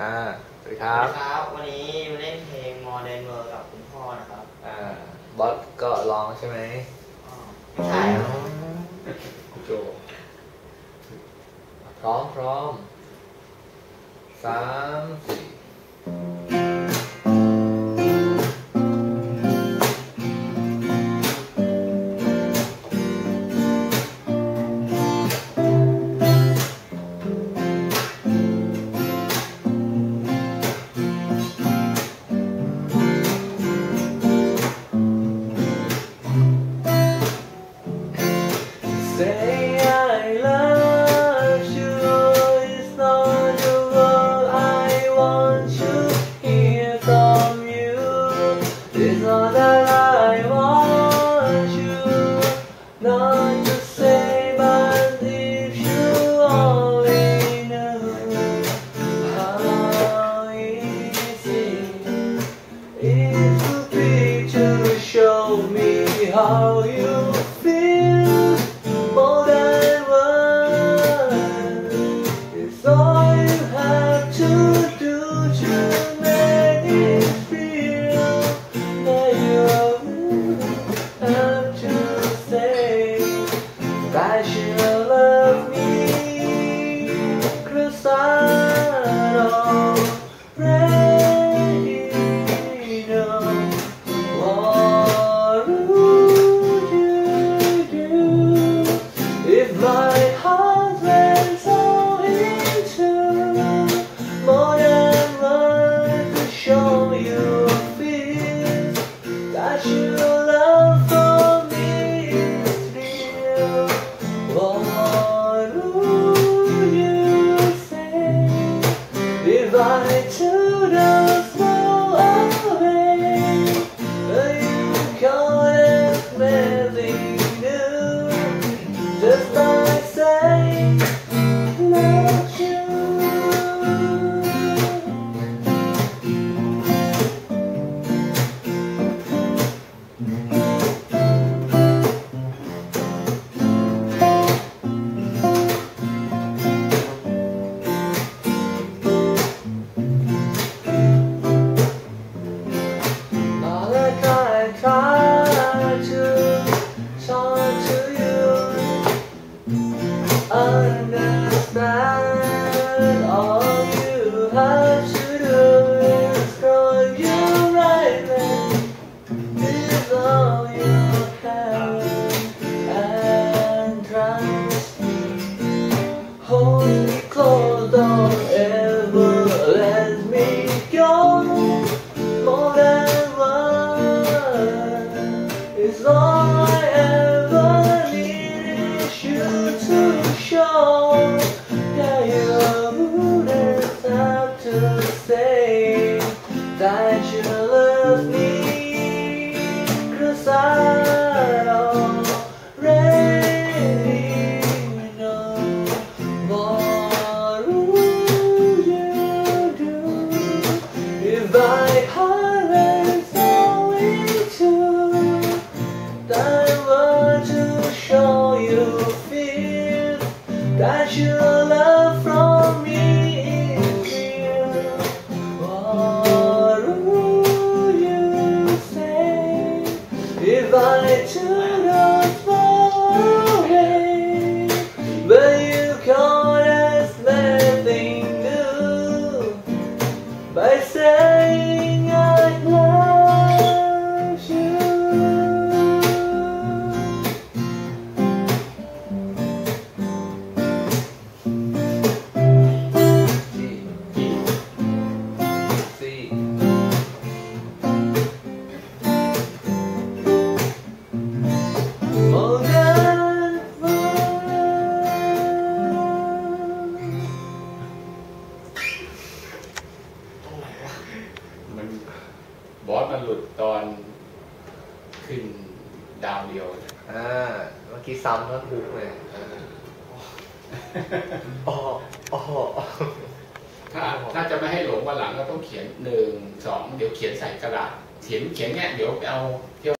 อ่าสวัสดีคสรัวัสบดีครับ วันนี้มาเล่นเพลง Modern World กับคุณพ่อนะครับอ่าบอสก็ร้องใช่ไหมอ๋อไม่ใช่ครับโจพร้อมพร้อมสามสี่ Ei. to บอสมันหลุดตอนขึ้นดาวเดียวเนี่ยอ่าเมื่อกี้ซ้ำแล้วทุกเลยเอออ๋ออ๋อถ้าถ้าจะไม่ให้หลงวันหลังก็ต้องเขียนหนึ่งสองเดี๋ยวเขียนใส่กระดาษเขียนเขียนเนี่ยเดี๋ยวไปเอาเที่ยว